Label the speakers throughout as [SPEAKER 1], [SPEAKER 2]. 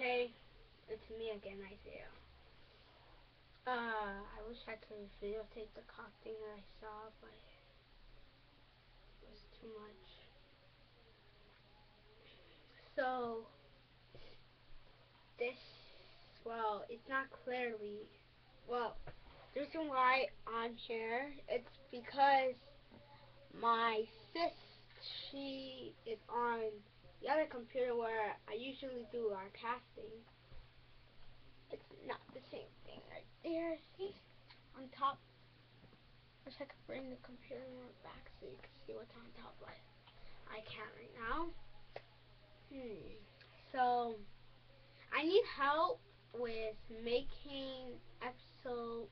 [SPEAKER 1] Hey, it's me again, Isaiah. Uh, I wish I could videotape the cock thing that I saw, but it was too much. So, this, well, it's not clearly, well, the reason why I'm here, it's because my sis, she is on the other computer where I usually do our casting. It's not the same thing right there, see? On top. Wish I could bring the computer more back so you can see what's on top, but I can't right now. Hmm. So, I need help with making episode.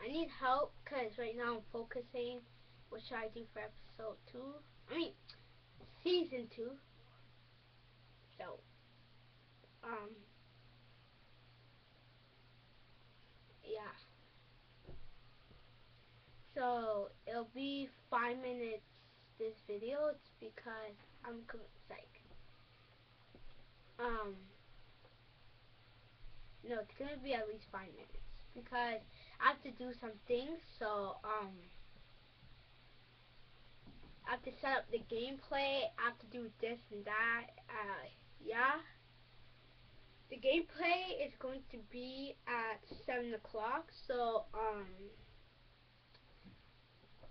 [SPEAKER 1] I need help because right now I'm focusing. What should I do for episode 2? Season 2. So, um, yeah. So, it'll be 5 minutes this video. It's because I'm like, um, no, it's gonna be at least 5 minutes because I have to do some things. So, um, have to set up the gameplay. I have to do this and that. Uh, yeah. The gameplay is going to be at 7 o'clock. So, um,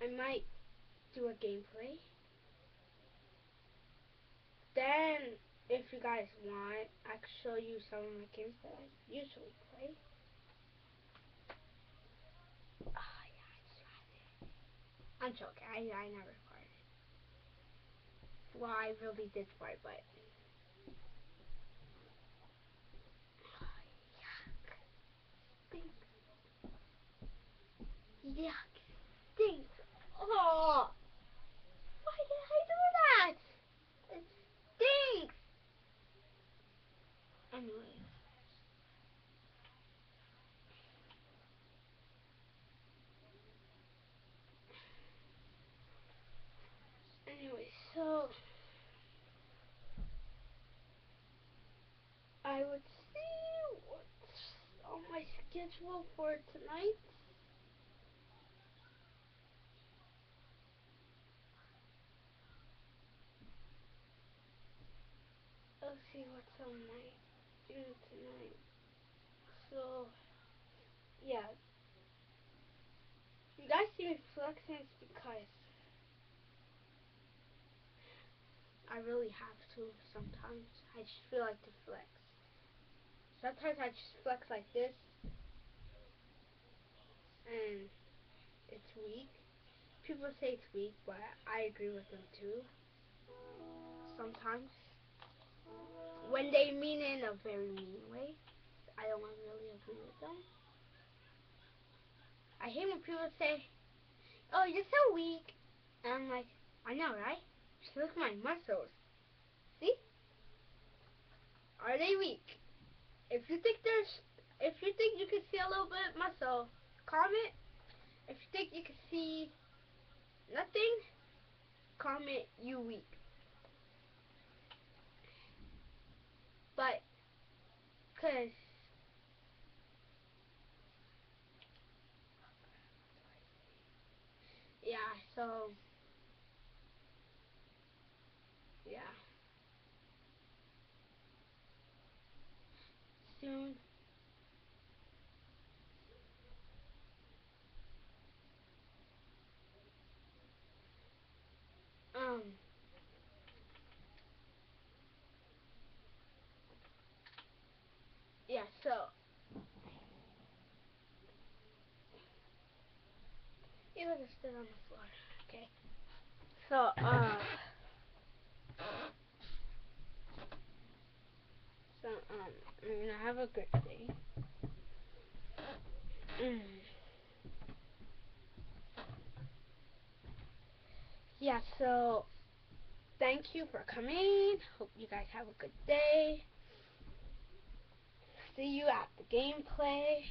[SPEAKER 1] I might do a gameplay. Then, if you guys want, I can show you some of my games that I usually play. Oh, yeah. I'm joking. I, I never well, I really did fart, but. Yuck. Stinks. Yuck. Stinks. Oh! Why did I do that? It stinks. Anyway. Anyway, so. I would see what's on my schedule for tonight. Let's see what's on my tonight. So, yeah. You guys see me flexing because I really have to sometimes. I just feel like to flex. Sometimes I just flex like this. And it's weak. People say it's weak, but I agree with them too. Sometimes. When they mean it in a very mean way. I don't really agree with them. I hate when people say, oh, you're so weak. And I'm like, I know, right? Look at my muscles. See? Are they weak? If you think there's, if you think you can see a little bit of muscle, comment. If you think you can see nothing, comment you weak. But, cause, yeah, so, yeah. Soon. Um. Yeah, so. You look stood on the floor. Okay. So, uh. So, um, I'm gonna have a good day. Yeah, so thank you for coming. Hope you guys have a good day. See you at the gameplay.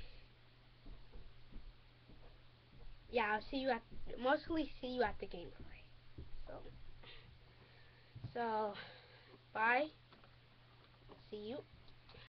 [SPEAKER 1] Yeah, I'll see you at mostly see you at the gameplay. So so bye. See you.